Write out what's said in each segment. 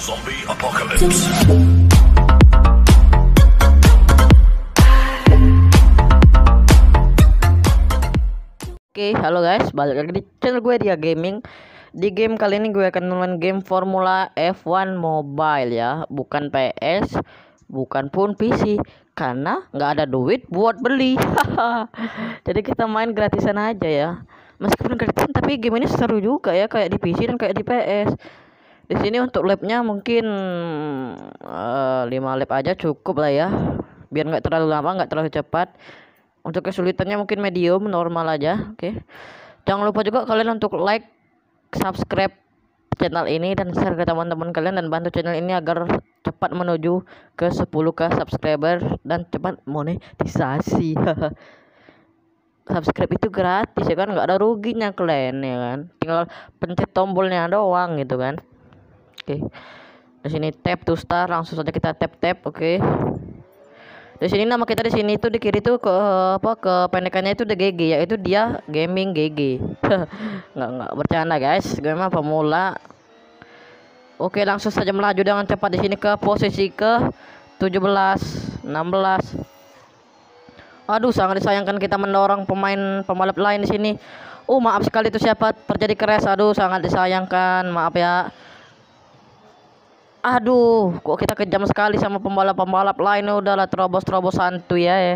Oke, halo guys, balik lagi di channel gue Dia Gaming. Di game kali ini gue akan main game Formula F1 Mobile ya, bukan PS, bukan pun PC, karena nggak ada duit buat beli. Jadi kita main gratisan aja ya. Meskipun gratisan, tapi game ini seru juga ya, kayak di PC dan kayak di PS. Di sini untuk labnya mungkin eh, 5 lap aja cukup lah ya, biar nggak terlalu lama, nggak terlalu cepat. Untuk kesulitannya mungkin medium normal aja oke. Jangan lupa juga kalian untuk like subscribe channel ini dan share ke teman-teman kalian dan bantu channel ini agar cepat menuju ke 10k subscriber dan cepat monetisasi. Subscribe itu gratis ya kan? Nggak ada ruginya kalian ya kan? Tinggal pencet tombolnya doang gitu kan oke. Di sini tap to start langsung saja kita tap tap oke. Di sini nama kita di sini itu di kiri tuh ke apa ke pendekannya itu DGG yaitu dia gaming GG nggak nggak bercanda guys. Gue mah pemula. Oke langsung saja melaju dengan cepat di sini ke posisi ke 17 16 aduh sangat disayangkan kita mendorong pemain pembalap lain di sini. Oh maaf sekali itu siapa terjadi crash aduh sangat disayangkan. Maaf ya Aduh, kok kita kejam sekali sama pembalap-pembalap lain udahlah terobos-terobos santuy ya, ya.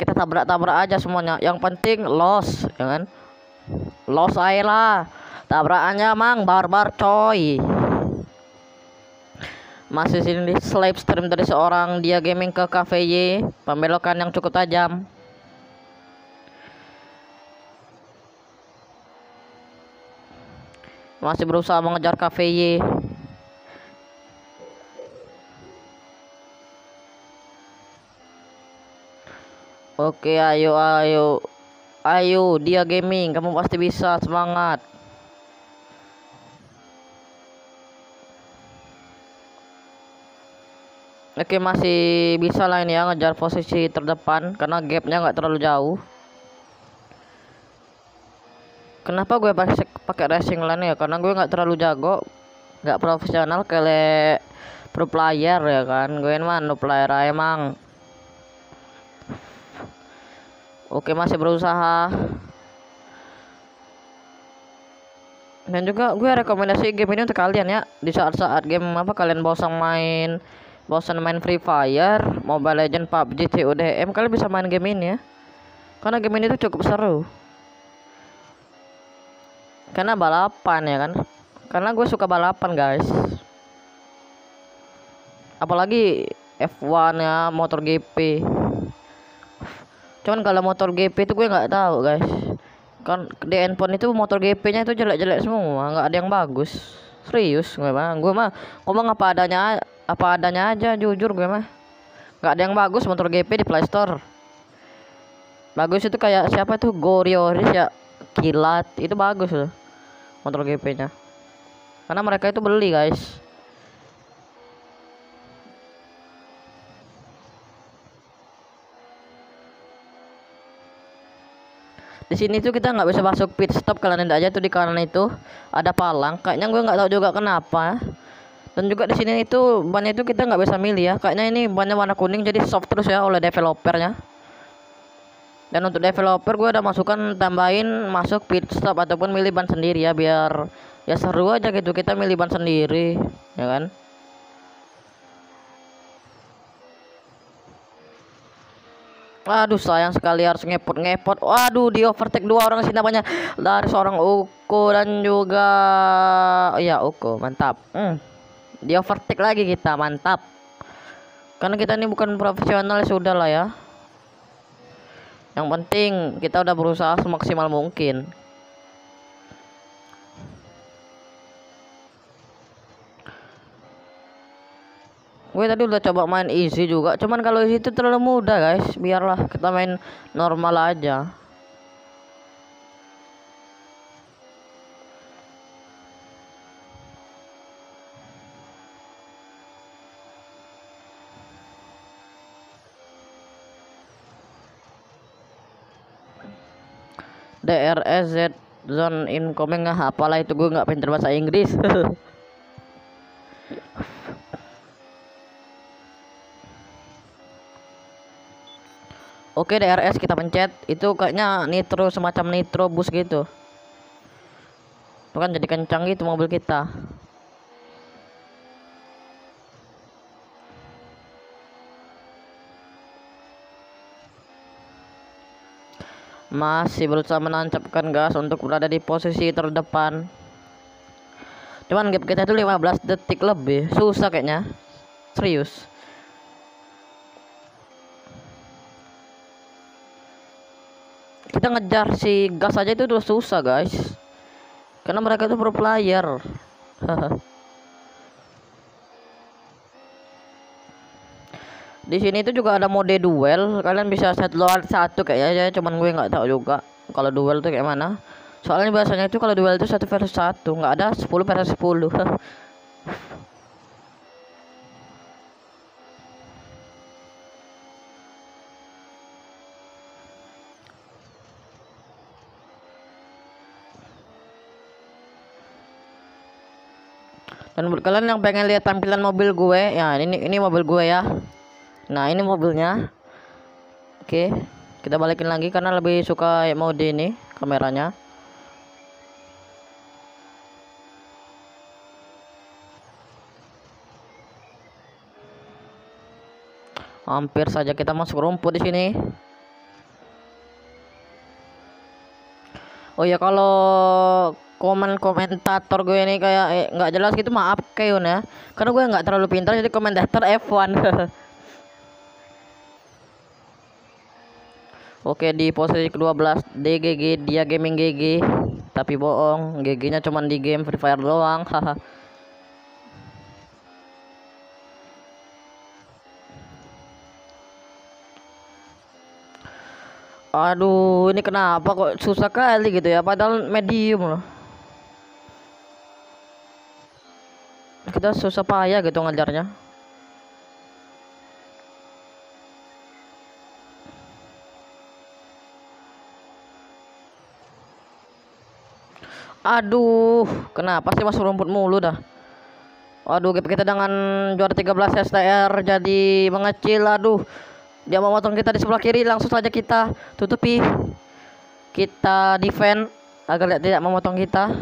Kita tabrak-tabrak aja semuanya. Yang penting loss, ya kan? Loss aja lah. Tabrakannya mang barbar coy. Masih sini di slave stream dari seorang dia gaming ke cafe Y, pembelokan yang cukup tajam. Masih berusaha mengejar cafe Y. Oke, ayo, ayo, ayo, dia gaming, kamu pasti bisa, semangat. Oke, masih bisa lah ini ya ngejar posisi terdepan karena gapnya nggak terlalu jauh. Kenapa gue pakai racing line ya? Karena gue nggak terlalu jago, nggak profesional kayak pro player ya kan. Gue mah no player emang. Oke masih berusaha. Dan juga gue rekomendasi game ini untuk kalian ya. Di saat-saat game apa kalian bosan main Bosan main Free Fire Mobile Legend, PUBG, CODM Kalian bisa main game ini ya. Karena game ini tuh cukup seru. Karena balapan ya kan. Karena gue suka balapan guys. Apalagi F1 ya motor GP cuman kalau motor GP itu gue nggak tahu guys. Kan di handphone itu motor GP nya itu jelek-jelek semua nggak ada yang bagus. Serius gue mah gue mah ngomong apa adanya apa adanya aja jujur gue mah. Nggak ada yang bagus motor GP di Play Store. Bagus itu kayak siapa tuh? Gorioris ya kilat itu bagus loh motor GP nya karena mereka itu beli guys di sini tuh kita nggak bisa masuk pit stop kalian tidak aja tuh di kanan itu. Ada palang. Kayaknya gue nggak tahu juga kenapa. Dan juga di sini itu ban itu kita nggak bisa milih ya. Kayaknya ini bannya warna kuning jadi soft terus ya oleh developernya. Dan untuk developer gue udah masukkan tambahin masuk pit stop ataupun milih ban sendiri ya biar ya seru aja gitu. Kita milih ban sendiri ya kan Aduh sayang sekali harus ngepot ngepot. Waduh di overtake dua orang sih namanya dari seorang Uko dan juga ya Uko mantap. Hmm. Di overtake lagi kita mantap. Karena kita ini bukan profesional sudah lah ya. Yang penting kita udah berusaha semaksimal mungkin. Gue tadi udah coba main easy juga. Cuman kalau easy itu terlalu mudah guys. Biarlah kita main normal aja. DRS zone incoming. Ah apalah itu gue nggak pinter bahasa Inggris Oke DRS kita pencet. Itu kayaknya nitro semacam nitro bus gitu. Itu kan jadi kencang gitu mobil kita. Masih berusaha menancapkan gas untuk berada di posisi terdepan. Cuman gap kita itu 15 detik lebih. Susah kayaknya. Serius kita ngejar si gas aja itu udah susah guys. Karena mereka itu pro player. Di sini itu juga ada mode duel. Kalian bisa set luar satu kayaknya ya. Cuman gue nggak tahu juga kalau duel tuh kayak mana. Soalnya biasanya itu kalau duel itu satu versus satu nggak ada 10 versus 10 dan buat kalian yang pengen lihat tampilan mobil gue ya ini ini mobil gue ya. Nah ini mobilnya. Oke kita balikin lagi karena lebih suka mode ini kameranya. Hampir saja kita masuk rumput di sini. Oh ya kalau komen komentator gue ini kayak eh, nggak eh, jelas gitu maaf kayak ya. Karena gue nggak terlalu pintar jadi komentator F1 Oke di posisi ke-12 DGG dia gaming GG tapi bohong GG nya cuman di game Free Fire doang haha. Aduh ini kenapa kok susah kali gitu ya? Padahal medium loh kita susah payah gitu ngajarnya Aduh, kenapa sih masuk rumput mulu dah? Aduh, kita dengan juara 13 STR jadi mengecil. Aduh, dia mau motong kita di sebelah kiri. Langsung saja kita tutupi. Kita defend agar tidak memotong kita.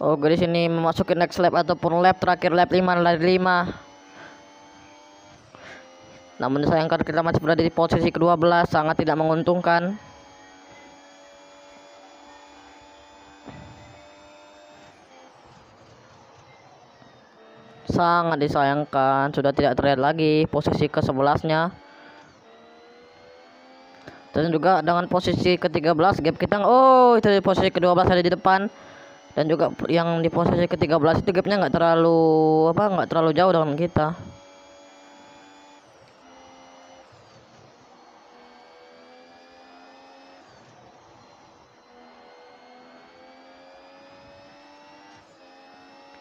Oh, gue di sini memasuki next lap ataupun lap terakhir lap 5 dari 5. Namun sayangkan kita masih berada di posisi ke-12 sangat tidak menguntungkan. Sangat disayangkan sudah tidak terlihat lagi posisi ke-11-nya. Dan juga dengan posisi ke-13 gap kita oh itu posisi ke-12 ada di depan dan juga yang di posisi ke-13 itu gapnya nggak terlalu apa nggak terlalu jauh dengan kita.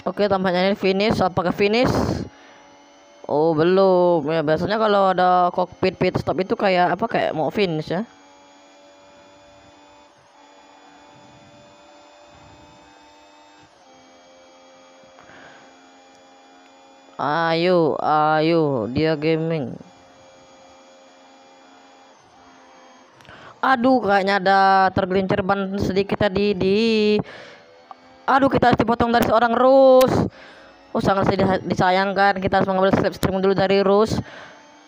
Oke tampaknya ini finish. Apakah finish? Oh belum. Ya biasanya kalau ada cockpit pit stop itu kayak apa kayak mau finish ya Ayo, ayo, dia gaming. Aduh, kayaknya ada tergelincir ban sedikit tadi di Aduh, kita harus dipotong dari seorang Rus. Oh, sangat disayangkan. Kita harus mengambil slipstream dulu dari Rus.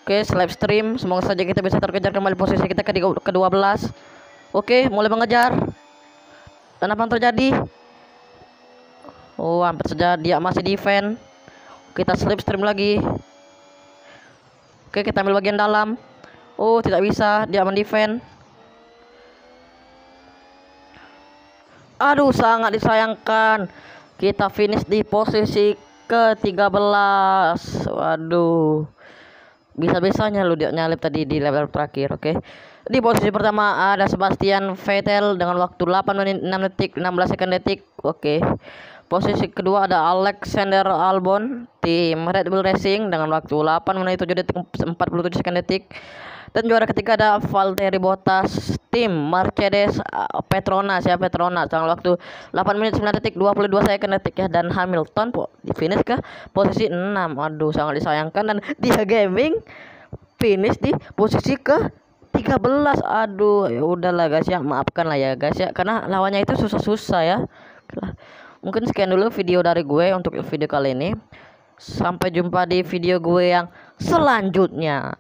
Oke, slipstream. Semoga saja kita bisa terkejar kembali posisi kita ke ke-12. Oke, mulai mengejar. Dan apa yang terjadi? Oh, hampir saja dia masih defend kita slipstream lagi. Oke kita ambil bagian dalam. Oh tidak bisa. Dia mendefend aduh sangat disayangkan. Kita finish di posisi ke-13 waduh. Bisa-bisanya lu dia nyalip tadi di level terakhir oke? Di posisi pertama ada Sebastian Vettel dengan waktu 8 menit 6 detik 16 second detik oke? okay. Posisi kedua ada Alexander Albon tim Red Bull Racing dengan waktu 8 menit 7 detik 47 sekund detik. Dan juara ketiga ada Valtteri Bottas tim Mercedes uh, Petronas ya Petronas dengan waktu 8 menit 9 detik 22 sekund detik ya. Dan Hamilton po di finish ke posisi 6. Aduh sangat disayangkan. Dan dia gaming finish di posisi ke 13 aduh ya udahlah guys ya. Maafkan lah ya guys ya. Karena lawannya itu susah-susah ya mungkin sekian dulu video dari gue untuk video kali ini. Sampai jumpa di video gue yang selanjutnya